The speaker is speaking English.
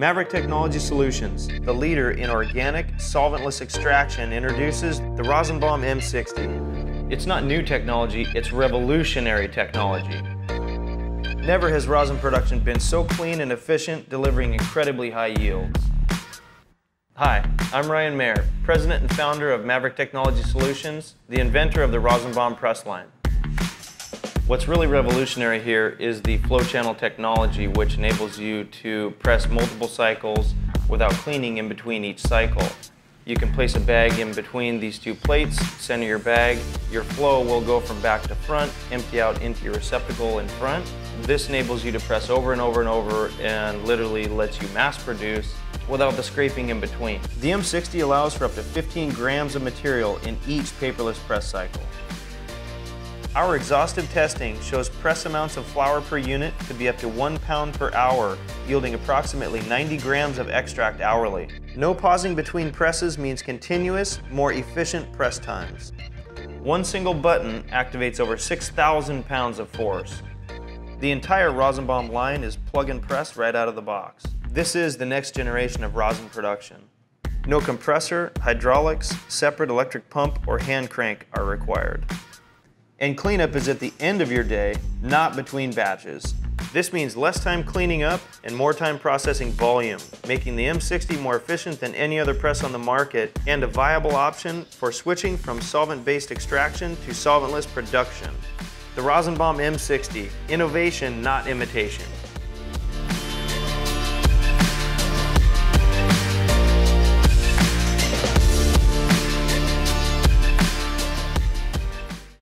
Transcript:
Maverick Technology Solutions, the leader in organic, solventless extraction, introduces the RosinBomb M60. It's not new technology, it's revolutionary technology. Never has rosin production been so clean and efficient, delivering incredibly high yields. Hi, I'm Ryan Mayer, President and founder of Maverick Technology Solutions, the inventor of the RosinBomb press line. What's really revolutionary here is the flow channel technology which enables you to press multiple cycles without cleaning in between each cycle. You can place a bag in between these two plates, center your bag, your flow will go from back to front, empty out into your receptacle in front. This enables you to press over and over and over and literally lets you mass produce without the scraping in between. The M60 allows for up to 15 grams of material in each paperless press cycle. Our exhaustive testing shows press amounts of flower per unit to be up to one pound per hour, yielding approximately 90 grams of extract hourly. No pausing between presses means continuous, more efficient press times. One single button activates over 6,000 pounds of force. The entire RosinBomb line is plug and press right out of the box. This is the next generation of rosin production. No compressor, hydraulics, separate electric pump, or hand crank are required. And cleanup is at the end of your day, not between batches. This means less time cleaning up and more time processing volume, making the M60 more efficient than any other press on the market and a viable option for switching from solvent-based extraction to solventless production. The RosinBomb M60, innovation, not imitation.